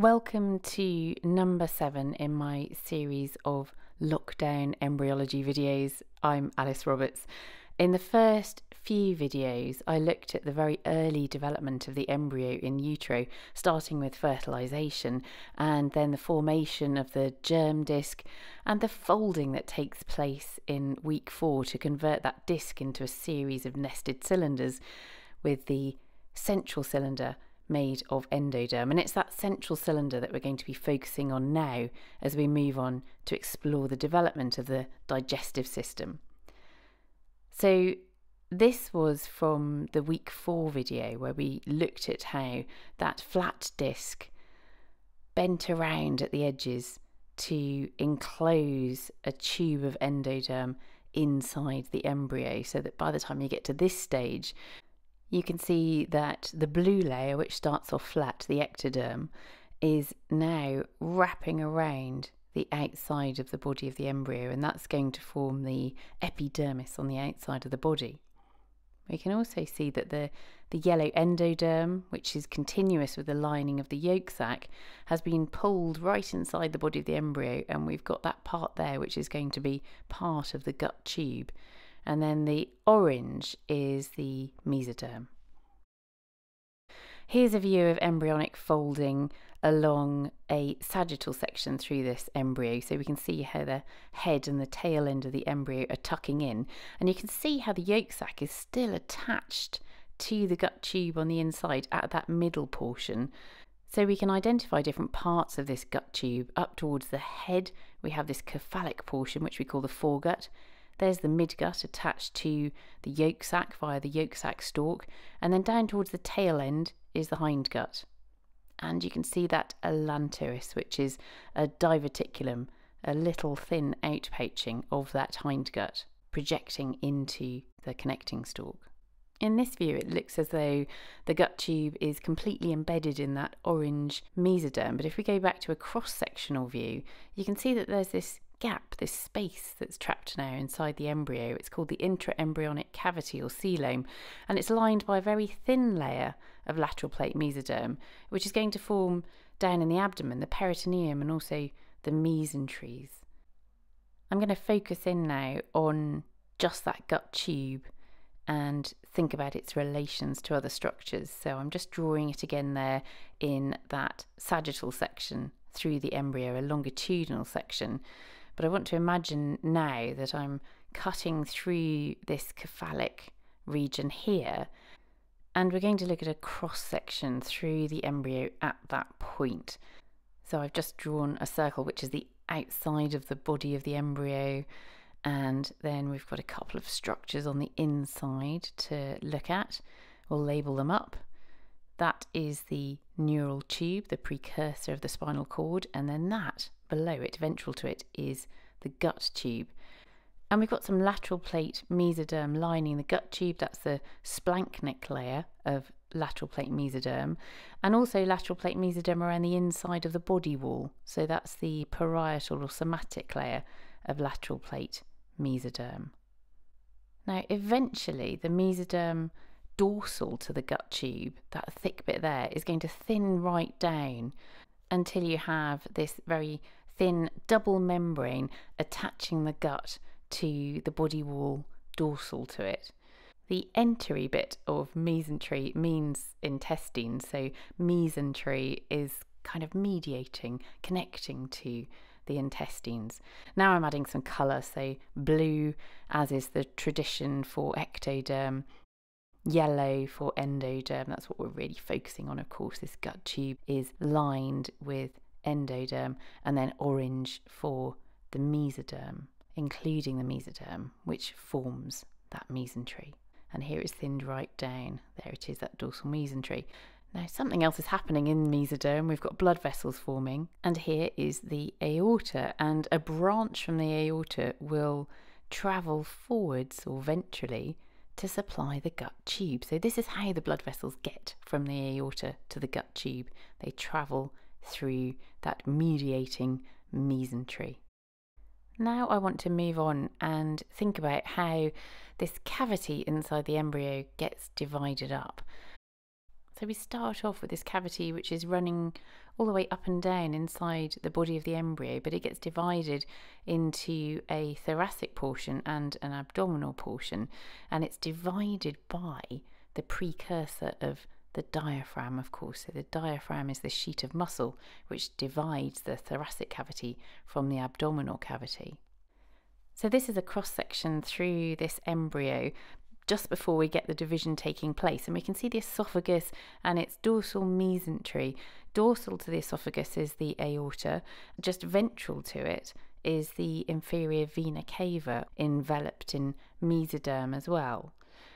Welcome to number seven in my series of lockdown embryology videos. I'm Alice Roberts. In the first few videos, I looked at the very early development of the embryo in utero, starting with fertilization and then the formation of the germ disc and the folding that takes place in week four to convert that disc into a series of nested cylinders with the central cylinder made of endoderm. And it's that central cylinder that we're going to be focusing on now as we move on to explore the development of the digestive system. So, this was from the week four video where we looked at how that flat disc bent around at the edges to enclose a tube of endoderm inside the embryo so that by the time you get to this stage, you can see that the blue layer, which starts off flat, the ectoderm, is now wrapping around the outside of the body of the embryo, and that's going to form the epidermis on the outside of the body. We can also see that the, the yellow endoderm, which is continuous with the lining of the yolk sac, has been pulled right inside the body of the embryo, and we've got that part there, which is going to be part of the gut tube and then the orange is the mesoderm. Here's a view of embryonic folding along a sagittal section through this embryo. So we can see how the head and the tail end of the embryo are tucking in. And you can see how the yolk sac is still attached to the gut tube on the inside at that middle portion. So we can identify different parts of this gut tube. Up towards the head, we have this cephalic portion, which we call the foregut. There's the midgut attached to the yolk sac via the yolk sac stalk, and then down towards the tail end is the hindgut. And you can see that allantois, which is a diverticulum, a little thin outpouching of that hindgut, projecting into the connecting stalk. In this view, it looks as though the gut tube is completely embedded in that orange mesoderm. But if we go back to a cross sectional view, you can see that there's this gap, this space that's trapped now inside the embryo. It's called the intraembryonic cavity or coelom, and it's lined by a very thin layer of lateral plate mesoderm, which is going to form down in the abdomen, the peritoneum, and also the mesenteries. I'm going to focus in now on just that gut tube and think about its relations to other structures. So I'm just drawing it again there in that sagittal section through the embryo, a longitudinal section. But I want to imagine now that I'm cutting through this cephalic region here, and we're going to look at a cross section through the embryo at that point. So I've just drawn a circle which is the outside of the body of the embryo, and then we've got a couple of structures on the inside to look at. We'll label them up. That is the neural tube, the precursor of the spinal cord, and then that below it, ventral to it, is the gut tube. And we've got some lateral plate mesoderm lining the gut tube, that's the splanchnic layer of lateral plate mesoderm, and also lateral plate mesoderm around the inside of the body wall. So that's the parietal or somatic layer of lateral plate mesoderm. Now, eventually, the mesoderm dorsal to the gut tube, that thick bit there, is going to thin right down until you have this very thin double membrane attaching the gut to the body wall dorsal to it. The entry bit of mesentery means intestine, so mesentery is kind of mediating, connecting to the intestines. Now I'm adding some colour, so blue, as is the tradition for ectoderm, yellow for endoderm. That's what we're really focusing on, of course. This gut tube is lined with endoderm, and then orange for the mesoderm, including the mesoderm, which forms that mesentery. And here it's thinned right down. There it is, that dorsal mesentery. Now, something else is happening in the mesoderm. We've got blood vessels forming, and here is the aorta, and a branch from the aorta will travel forwards or ventrally to supply the gut tube. So, this is how the blood vessels get from the aorta to the gut tube. They travel through that mediating mesentery. Now I want to move on and think about how this cavity inside the embryo gets divided up. So we start off with this cavity which is running all the way up and down inside the body of the embryo, but it gets divided into a thoracic portion and an abdominal portion, and it's divided by the precursor of the diaphragm, of course. So the diaphragm is the sheet of muscle which divides the thoracic cavity from the abdominal cavity. So this is a cross section through this embryo just before we get the division taking place. And we can see the esophagus and its dorsal mesentery. Dorsal to the esophagus is the aorta, just ventral to it is the inferior vena cava, enveloped in mesoderm as well.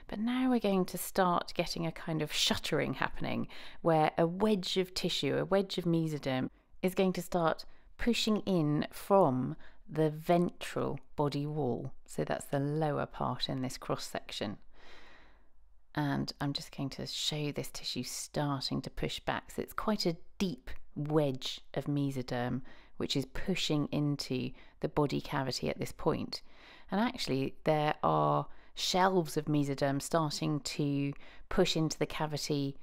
But now we're going to start getting a kind of shuttering happening where a wedge of tissue, a wedge of mesoderm, is going to start pushing in from the ventral body wall. So that's the lower part in this cross section. And I'm just going to show this tissue starting to push back. So it's quite a deep wedge of mesoderm which is pushing into the body cavity at this point. And actually, there are shelves of mesoderm starting to push into the cavity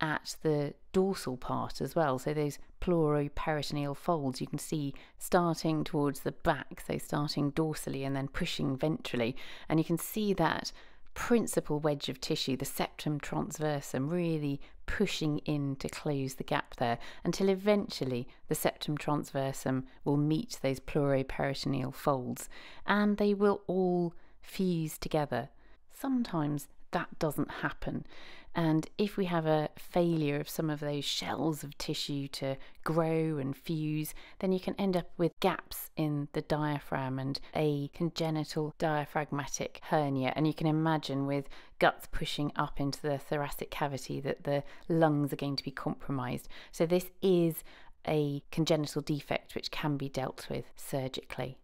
at the dorsal part as well. So those pleuroperitoneal folds you can see starting towards the back, so starting dorsally and then pushing ventrally. And you can see that principal wedge of tissue, the septum transversum, really pushing in to close the gap there until eventually the septum transversum will meet those pleuroperitoneal folds and they will all fuse together. Sometimes that doesn't happen. And if we have a failure of some of those shells of tissue to grow and fuse, then you can end up with gaps in the diaphragm and a congenital diaphragmatic hernia. And you can imagine with guts pushing up into the thoracic cavity that the lungs are going to be compromised. So, this is a congenital defect which can be dealt with surgically.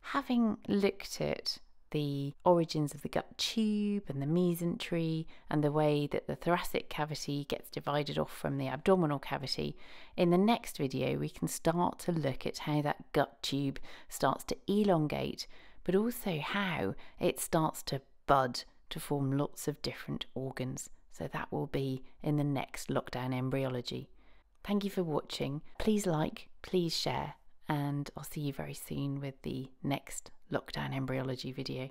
Having looked at the origins of the gut tube and the mesentery and the way that the thoracic cavity gets divided off from the abdominal cavity. In the next video, we can start to look at how that gut tube starts to elongate, but also how it starts to bud to form lots of different organs. So that will be in the next lockdown embryology. Thank you for watching. Please like, please share, and I'll see you very soon with the next lockdown embryology video.